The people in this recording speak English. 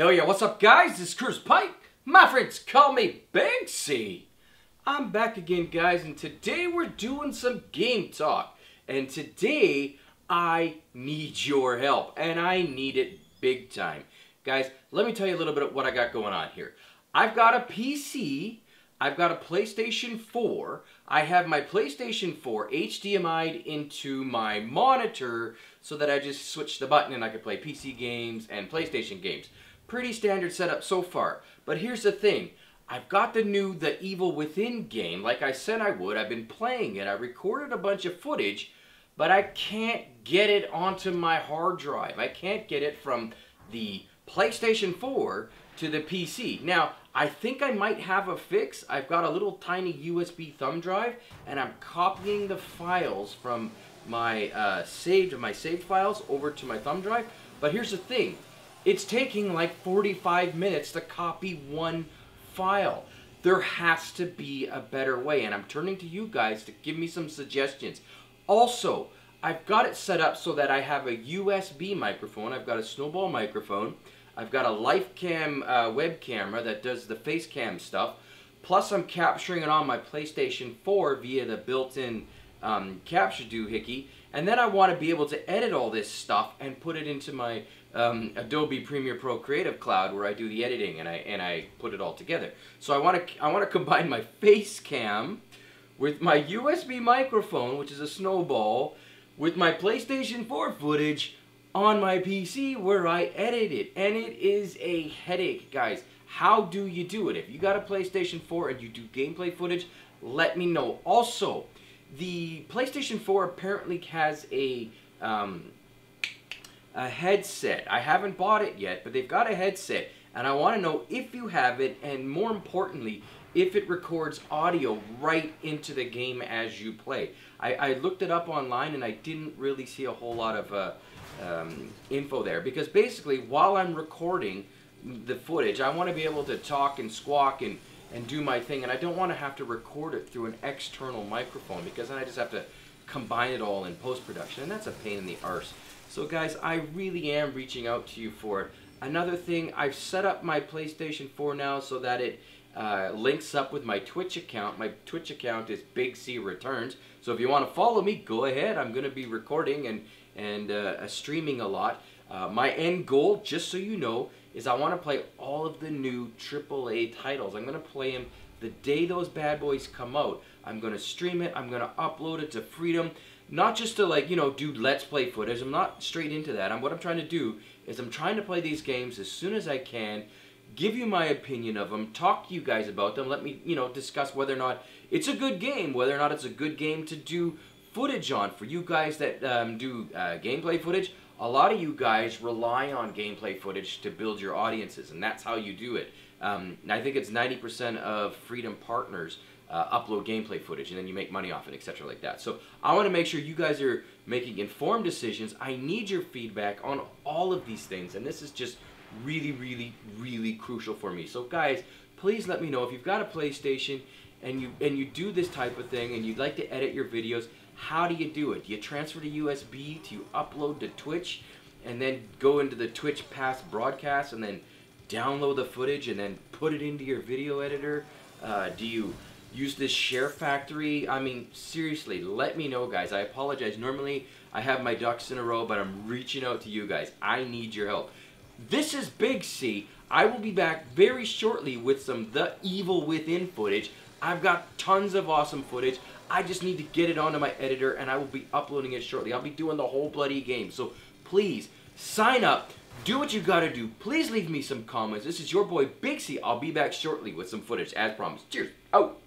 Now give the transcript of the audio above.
Hell yeah, what's up guys? This is Chris Pike. My friends call me Big C. I'm back again guys and today we're doing some game talk. And today I need your help and I need it big time. Guys, let me tell you a little bit of what I got going on here. I've got a PC, I've got a PlayStation 4, I have my PlayStation 4 HDMI'd into my monitor so that I just switch the button and I can play PC games and PlayStation games. Pretty standard setup so far. But here's the thing. I've got the new The Evil Within game, like I said I would. I've been playing it. I recorded a bunch of footage, but I can't get it onto my hard drive. I can't get it from the PlayStation 4 to the PC. Now, I think I might have a fix. I've got a little tiny USB thumb drive, and I'm copying the files from my uh, saved my saved files over to my thumb drive. But here's the thing. It's taking like 45 minutes to copy one file. There has to be a better way, and I'm turning to you guys to give me some suggestions. Also, I've got it set up so that I have a USB microphone. I've got a snowball microphone. I've got a LifeCam uh, web camera that does the face cam stuff. Plus, I'm capturing it on my PlayStation 4 via the built-in um, capture doohickey. And then I want to be able to edit all this stuff and put it into my um, Adobe Premiere Pro Creative Cloud where I do the editing and I and I put it all together. So I want to I want to combine my face cam with my USB microphone, which is a snowball, with my PlayStation 4 footage on my PC where I edit it. And it is a headache, guys. How do you do it? If you got a PlayStation 4 and you do gameplay footage, let me know. Also, the PlayStation 4 apparently has a um, a headset. I haven't bought it yet, but they've got a headset, and I want to know if you have it, and more importantly, if it records audio right into the game as you play. I, I looked it up online, and I didn't really see a whole lot of uh, um, info there, because basically, while I'm recording the footage, I want to be able to talk and squawk and and do my thing, and I don't want to have to record it through an external microphone because then I just have to combine it all in post-production, and that's a pain in the arse. So guys, I really am reaching out to you for it. Another thing, I've set up my PlayStation 4 now so that it uh, links up with my Twitch account. My Twitch account is Big C Returns. So if you want to follow me, go ahead. I'm going to be recording and, and uh, streaming a lot. Uh, my end goal, just so you know, is I want to play all of the new AAA titles. I'm going to play them the day those bad boys come out. I'm going to stream it. I'm going to upload it to Freedom. Not just to like, you know, do let's play footage. I'm not straight into that. I'm, what I'm trying to do is I'm trying to play these games as soon as I can, give you my opinion of them, talk to you guys about them, let me, you know, discuss whether or not it's a good game, whether or not it's a good game to do footage on. For you guys that um, do uh, gameplay footage, a lot of you guys rely on gameplay footage to build your audiences, and that's how you do it. Um, I think it's 90% of Freedom partners uh, upload gameplay footage, and then you make money off it, etc. like that. So I want to make sure you guys are making informed decisions. I need your feedback on all of these things, and this is just really, really, really crucial for me. So guys, please let me know if you've got a PlayStation and you and you do this type of thing and you'd like to edit your videos how do you do it? Do you transfer to USB? Do you upload to Twitch? And then go into the Twitch past broadcast and then download the footage and then put it into your video editor? Uh, do you use this SHAREfactory? I mean, seriously, let me know, guys. I apologize. Normally, I have my ducks in a row, but I'm reaching out to you guys. I need your help. This is Big C. I will be back very shortly with some The Evil Within footage. I've got tons of awesome footage. I just need to get it onto my editor and I will be uploading it shortly. I'll be doing the whole bloody game. So please sign up. Do what you gotta do. Please leave me some comments. This is your boy Big C. I'll be back shortly with some footage as promised. Cheers. Out.